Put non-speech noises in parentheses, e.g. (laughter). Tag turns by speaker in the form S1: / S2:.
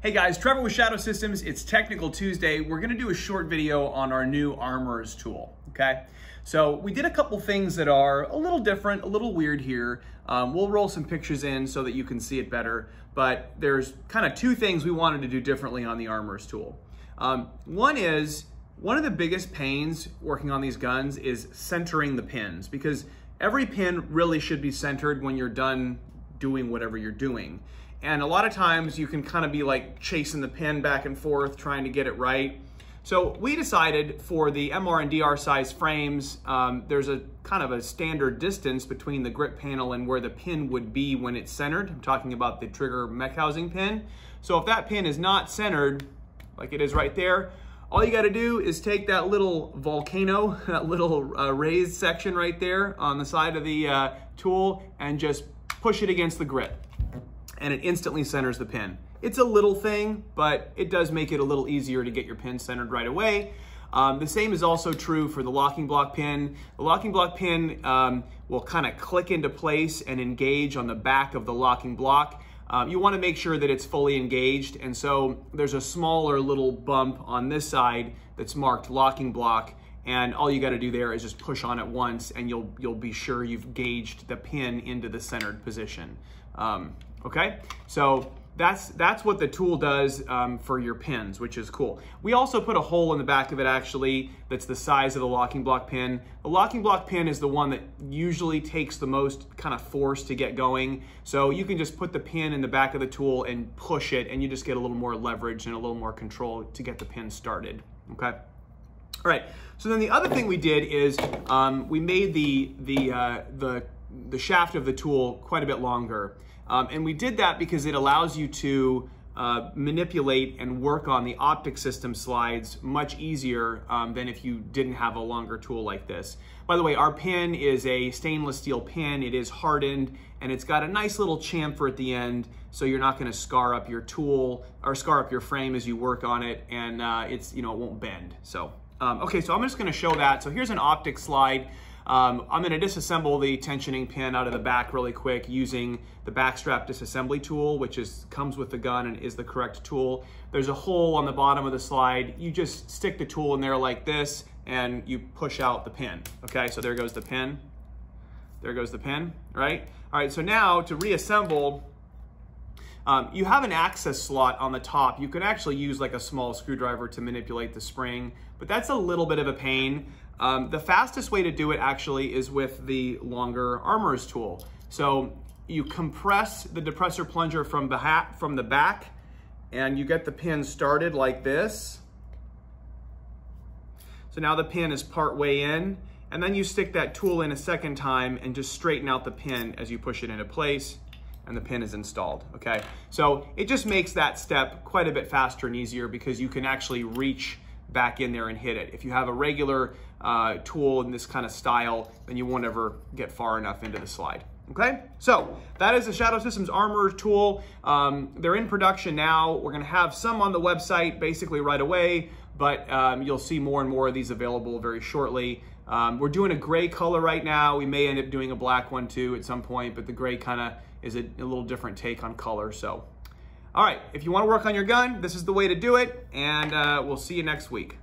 S1: Hey guys, Trevor with Shadow Systems. It's Technical Tuesday. We're gonna do a short video on our new Armorers tool, okay? So we did a couple things that are a little different, a little weird here. Um, we'll roll some pictures in so that you can see it better, but there's kind of two things we wanted to do differently on the Armorers tool. Um, one is, one of the biggest pains working on these guns is centering the pins because every pin really should be centered when you're done doing whatever you're doing. And a lot of times you can kind of be like chasing the pin back and forth, trying to get it right. So we decided for the MR and DR size frames, um, there's a kind of a standard distance between the grip panel and where the pin would be when it's centered. I'm talking about the trigger mech housing pin. So if that pin is not centered, like it is right there, all you gotta do is take that little volcano, (laughs) that little uh, raised section right there on the side of the uh, tool and just push it against the grip and it instantly centers the pin. It's a little thing, but it does make it a little easier to get your pin centered right away. Um, the same is also true for the locking block pin. The locking block pin um, will kind of click into place and engage on the back of the locking block. Um, you want to make sure that it's fully engaged, and so there's a smaller little bump on this side that's marked locking block, and all you got to do there is just push on it once, and you'll you'll be sure you've gauged the pin into the centered position. Okay, so that's that's what the tool does um, for your pins, which is cool. We also put a hole in the back of it actually that's the size of the locking block pin. The locking block pin is the one that usually takes the most kind of force to get going. So you can just put the pin in the back of the tool and push it and you just get a little more leverage and a little more control to get the pin started, okay? All right, so then the other thing we did is um, we made the, the, uh, the, the shaft of the tool quite a bit longer. Um, and we did that because it allows you to uh, manipulate and work on the optic system slides much easier um, than if you didn't have a longer tool like this. By the way, our pin is a stainless steel pin. It is hardened and it's got a nice little chamfer at the end so you're not gonna scar up your tool or scar up your frame as you work on it and uh, it's, you know, it won't bend. So, um, okay, so I'm just gonna show that. So here's an optic slide. Um, I'm gonna disassemble the tensioning pin out of the back really quick using the backstrap disassembly tool, which is comes with the gun and is the correct tool. There's a hole on the bottom of the slide. You just stick the tool in there like this and you push out the pin. Okay, so there goes the pin. There goes the pin, right? All right, so now to reassemble, um, you have an access slot on the top. You could actually use like a small screwdriver to manipulate the spring, but that's a little bit of a pain. Um, the fastest way to do it actually is with the longer armorer's tool. So you compress the depressor plunger from the, from the back and you get the pin started like this. So now the pin is part way in and then you stick that tool in a second time and just straighten out the pin as you push it into place and the pin is installed, okay? So it just makes that step quite a bit faster and easier because you can actually reach back in there and hit it. If you have a regular uh, tool in this kind of style, then you won't ever get far enough into the slide. Okay, so that is the Shadow Systems Armor tool. Um, they're in production now. We're gonna have some on the website basically right away, but um, you'll see more and more of these available very shortly. Um, we're doing a gray color right now. We may end up doing a black one too at some point, but the gray kind of is a, a little different take on color. So all right, if you want to work on your gun, this is the way to do it, and uh, we'll see you next week.